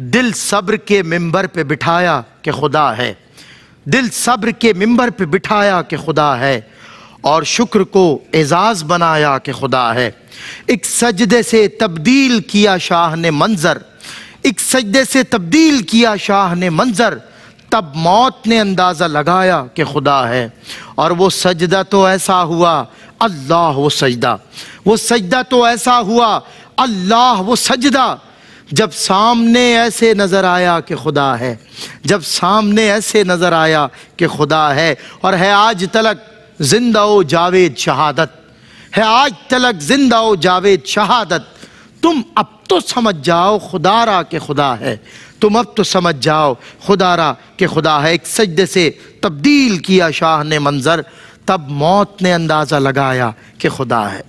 दिल सब्र के मिंबर पे बिठाया कि खुदा है। दिल सब्र के मिंबर पे बिठाया कि खुदा है और शुक्र को एजाज बनाया कि खुदा है। एक सजदे से तब्दील किया शाह ने मंजर, एक सजदे से तब्दील किया शाह ने मंजर, तब मौत ने अंदाज़ा लगाया कि खुदा है। और वो सजदा तो ऐसा हुआ, अल्लाह वो सजदा। वो सजदा तो ऐसा हुआ, अल्लाह वो सजदा। जब सामने ऐसे नज़र आया कि खुदा है, जब सामने ऐसे नज़र आया कि खुदा है, और है आज तलक ज़िंदा ओ जावेद शहादत, है आज तलक ज़िंदा जावेद शहादत, तुम अब तो समझ जाओ खुदा रा के खुदा है। तुम अब तो समझ जाओ खुदा रा के खुदा है। एक सजदे से तब्दील किया शाह ने मंजर, तब मौत ने अंदाज़ा लगाया कि खुदा है।